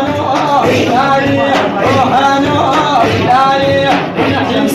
الإيمان